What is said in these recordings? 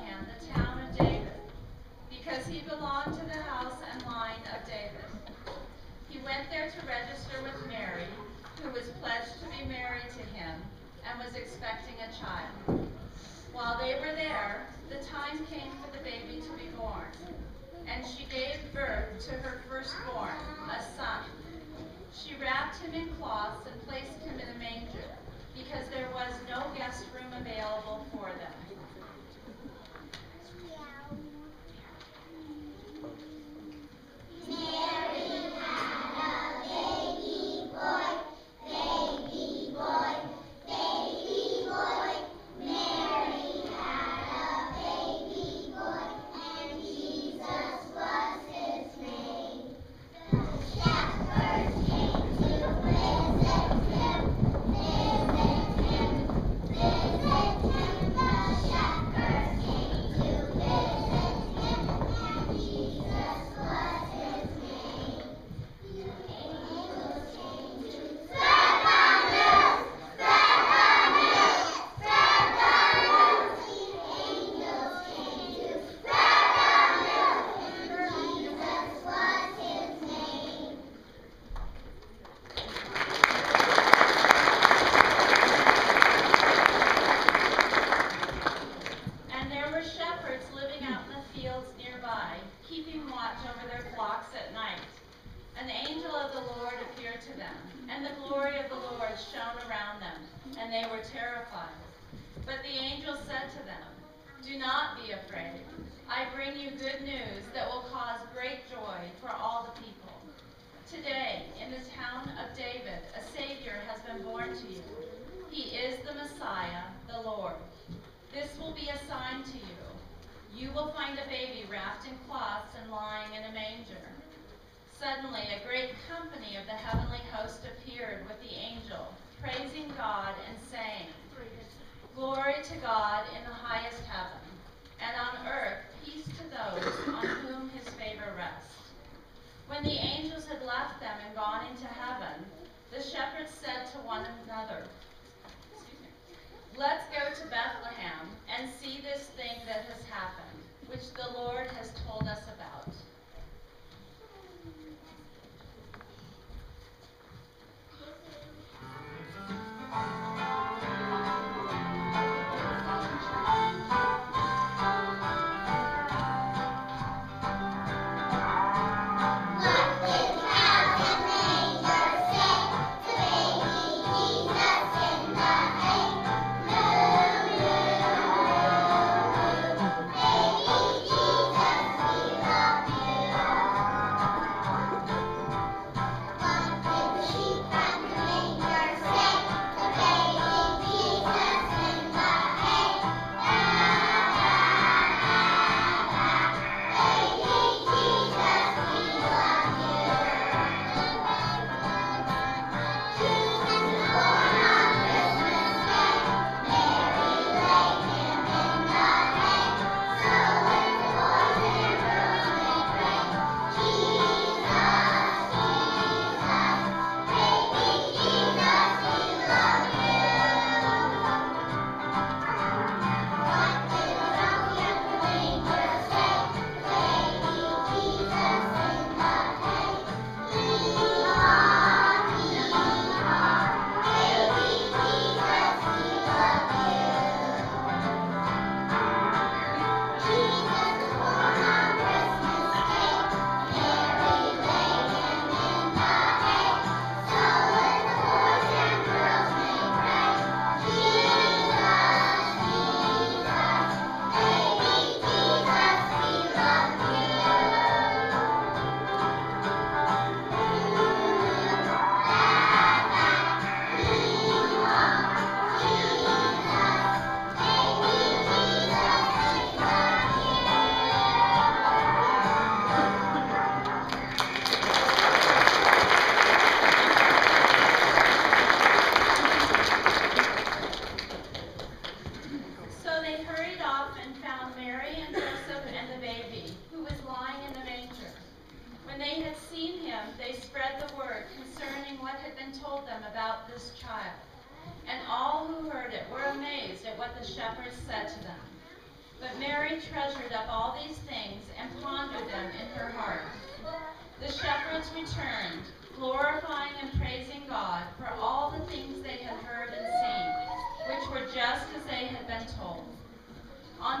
Bethlehem, the town of David, because he belonged to the house and line of David. He went there to register with Mary, who was pledged to be married to him and was expecting a child. While they were there, the time came for the baby to be born, and she gave birth to her firstborn, a son. She wrapped him in cloths and placed him in a manger, because there was no guest room available for them. Not be afraid. I bring you good news that will cause great joy for all the people. Today, in the town of David, a Savior has been born to you. He is the Messiah, the Lord. This will be a sign to you. You will find a baby wrapped in cloths and lying in a manger. Suddenly, a great company of the heavenly host appeared with the angel, praising God and saying, Glory to God in the highest heaven, and on earth peace to those on whom his favor rests. When the angels had left them and gone into heaven, the shepherds said to one another, Let's go to Bethlehem and see this thing that has happened, which the Lord has told us about.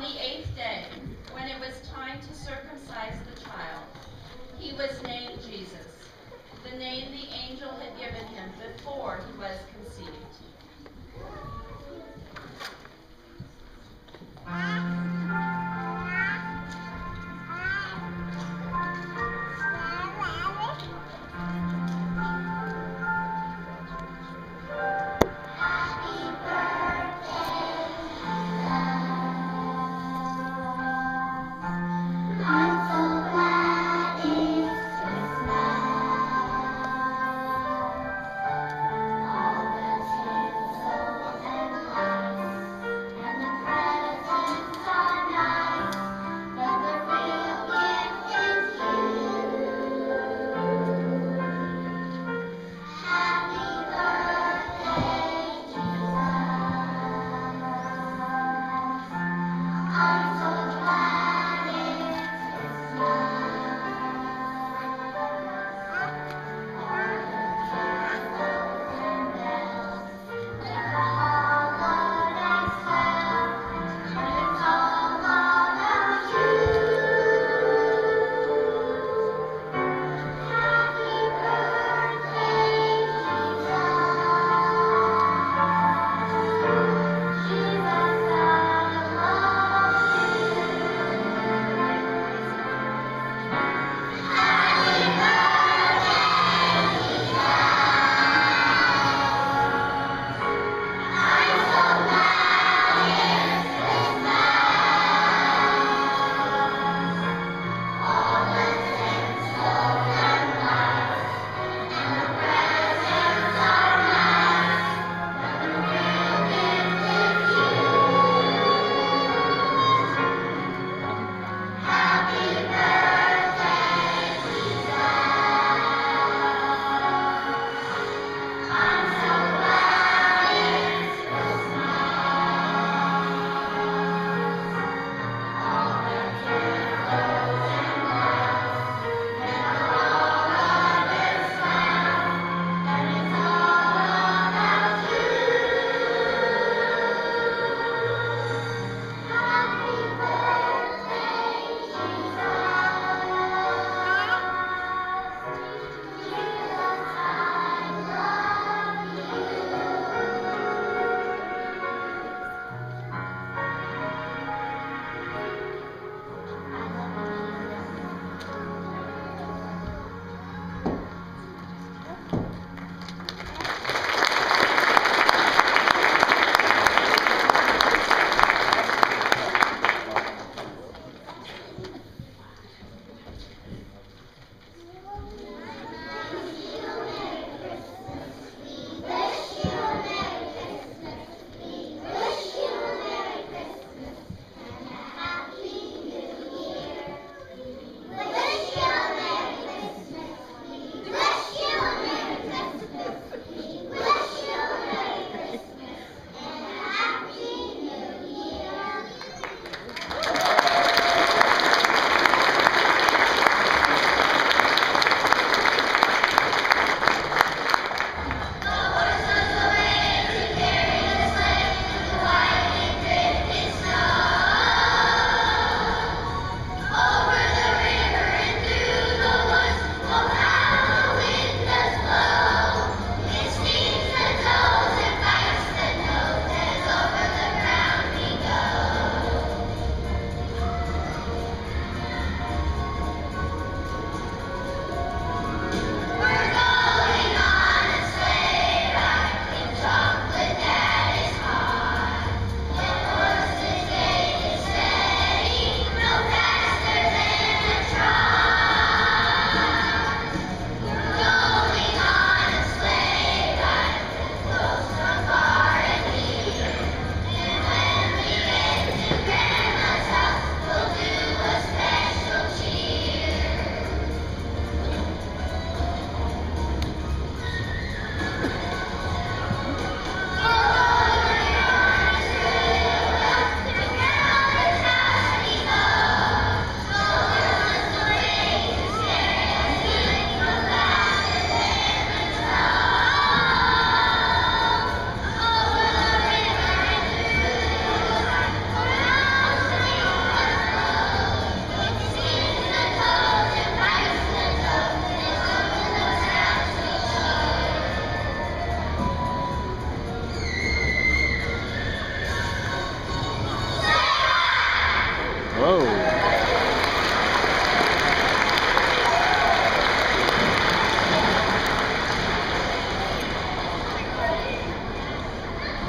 on the eighth day, when it was time to circumcise the child, he was named Jesus, the name the angel had given him before he was conceived.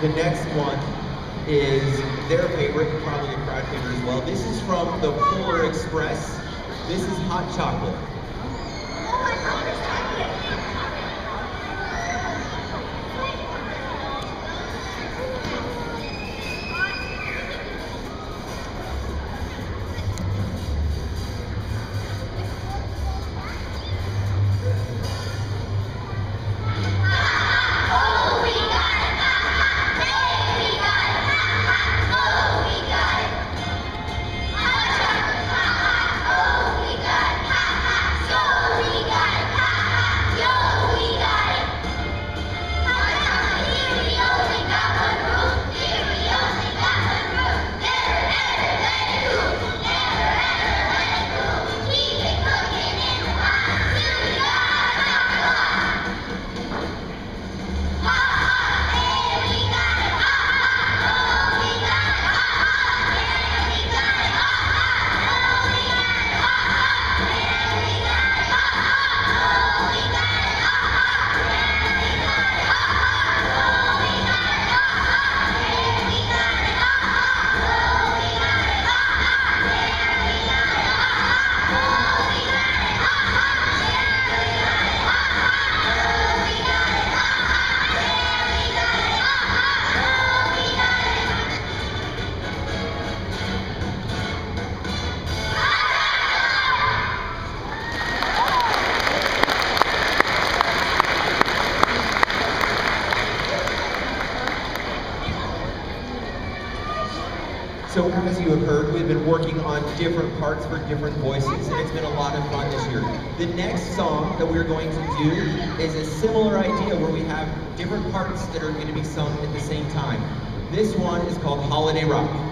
The next one is their favorite, probably a crowd favorite as well. This is from the Polar Express. This is hot chocolate. Been working on different parts for different voices, and it's been a lot of fun this year. The next song that we're going to do is a similar idea where we have different parts that are going to be sung at the same time. This one is called Holiday Rock.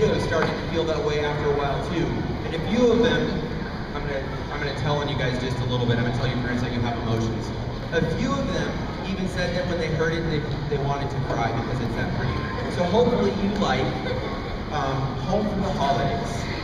The kiddos started to feel that way after a while too. And a few of them, I'm gonna I'm gonna tell on you guys just a little bit. I'm gonna tell your parents that you have emotions. A few of them even said that when they heard it, they, they wanted to cry because it's that pretty. So hopefully you like um, Home for the Holidays.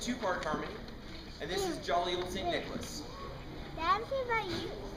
two-part harmony, and this is Jolly Old St. Nicholas. That was about you.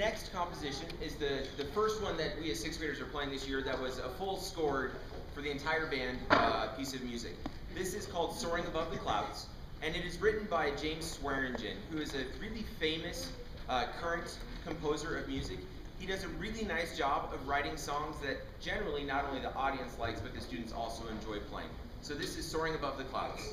Next composition is the, the first one that we as sixth graders are playing this year that was a full scored for the entire band uh, piece of music. This is called Soaring Above the Clouds, and it is written by James Swearingen, who is a really famous uh, current composer of music. He does a really nice job of writing songs that generally not only the audience likes, but the students also enjoy playing. So this is Soaring Above the Clouds.